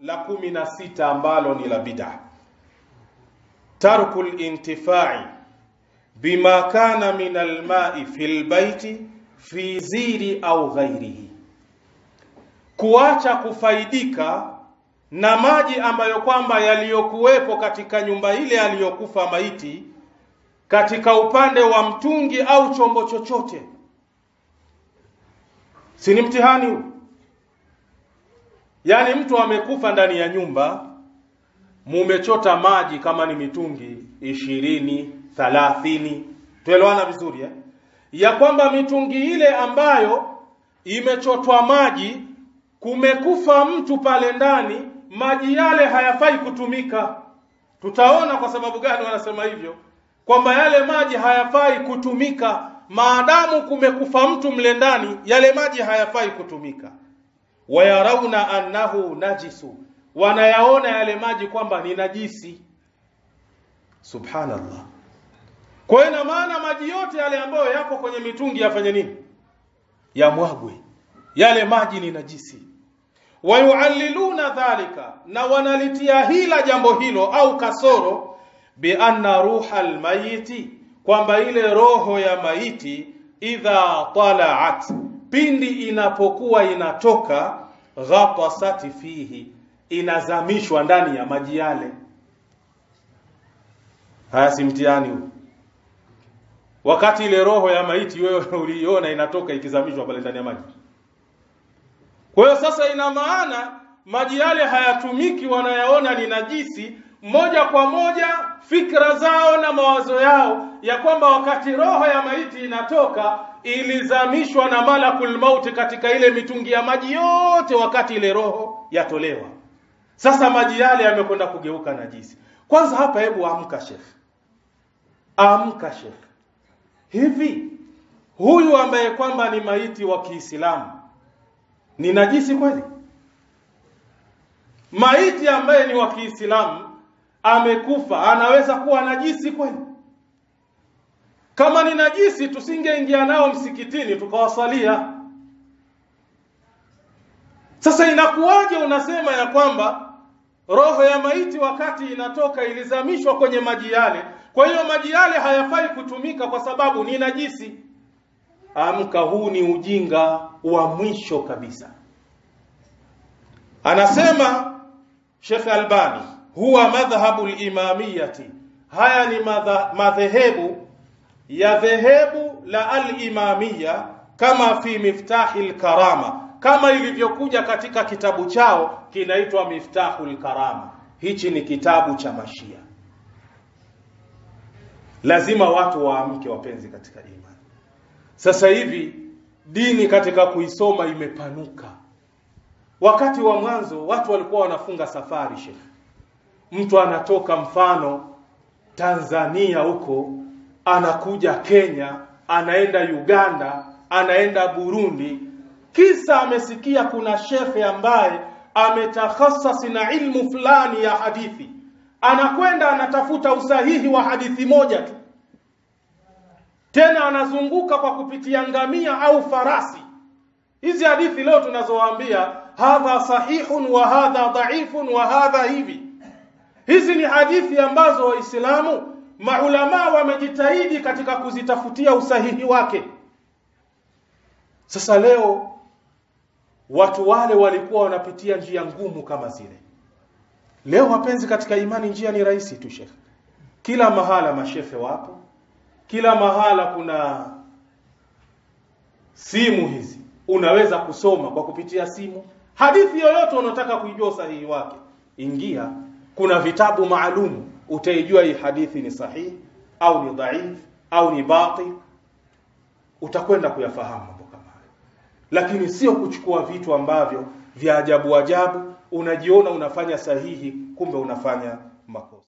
la kumi na sita ambalo ni la bid'a tarku lintifai bima kana min almai fi lbaiti fi ziri au ghairihi, kuacha kufaidika na maji ambayo kwamba yaliyokuwepo katika nyumba ile aliyokufa maiti katika upande wa mtungi au chombo chochote. Si ni mtihani huu? Yaani mtu amekufa ndani ya nyumba, mumechota maji kama ni mitungi ishirini, thalathini, tuelewana vizuri eh? ya kwamba mitungi ile ambayo imechotwa maji, kumekufa mtu pale ndani, maji yale hayafai kutumika. Tutaona kwa sababu gani wanasema hivyo, kwamba yale maji hayafai kutumika maadamu kumekufa mtu mle ndani, yale maji hayafai kutumika. Wayarauna annahu najisu, wanayaona yale maji kwamba ni najisi. Subhanallah. Kwa hiyo ina maana maji yote yale ambayo yako kwenye mitungi yafanye nini? Yamwagwe. Yale maji ni najisi. Wayualliluna dhalika, na wanalitia hila jambo hilo au kasoro, bi anna ruha almayiti, kwamba ile roho ya maiti idha talaat, pindi inapokuwa inatoka, ghatasati fihi, inazamishwa ndani ya maji yale. Haya si mtihani huu? wakati ile roho ya maiti wewe uliiona inatoka ikizamishwa pale ndani ya maji. Kwa hiyo sasa, ina maana maji yale hayatumiki, wanayaona ni najisi moja kwa moja, fikra zao na mawazo yao ya kwamba wakati roho ya maiti inatoka ilizamishwa na malakul mauti katika ile mitungi ya maji yote, wakati ile roho yatolewa. Sasa maji yale yamekwenda kugeuka najisi. Kwanza hapa, hebu amka shekh, amka shekh Hivi huyu ambaye kwamba ni maiti wa Kiislamu ni najisi kweli? Maiti ambaye ni wa Kiislamu amekufa anaweza kuwa najisi kweli? Kama ni najisi, tusingeingia nao msikitini tukawasalia. Sasa inakuwaje unasema ya kwamba roho ya maiti wakati inatoka ilizamishwa kwenye maji yale kwa hiyo maji yale hayafai kutumika kwa sababu ni najisi. Amka, huu ni ujinga wa mwisho kabisa. Anasema Sheikh Albani, huwa madhhabu al-imamiyati, haya ni madhehebu ya dhehebu la alimamiya, kama fi miftahi lkarama, kama ilivyokuja katika kitabu chao kinaitwa Miftahu lkarama. Hichi ni kitabu cha Mashia. Lazima watu waamke, wapenzi katika imani. Sasa hivi dini katika kuisoma imepanuka. Wakati wa mwanzo watu walikuwa wanafunga safari, shekh, mtu anatoka mfano Tanzania huko anakuja Kenya, anaenda Uganda, anaenda Burundi, kisa amesikia kuna shekhe ambaye ametakhasasi na ilmu fulani ya hadithi. Anakwenda anatafuta usahihi wa hadithi moja tu, tena anazunguka kwa kupitia ngamia au farasi. Hizi hadithi leo tunazowaambia hadha sahihun wa hadha dhaifun wa hadha hivi, hizi ni hadithi ambazo Waislamu maulama wamejitahidi katika kuzitafutia usahihi wake. Sasa leo watu wale walikuwa wanapitia njia ngumu kama zile Leo wapenzi katika imani, njia ni rahisi tu shekhe. Kila mahala mashefe wapo, kila mahala kuna simu hizi, unaweza kusoma kwa kupitia simu hadithi yoyote unataka kuijua usahihi wake, ingia. Kuna vitabu maalum utaijua hii hadithi ni sahihi au ni dhaif au ni batil, utakwenda kuyafahamu mambo kama hayo, lakini sio kuchukua vitu ambavyo vya ajabu ajabu unajiona unafanya sahihi, kumbe unafanya makosa.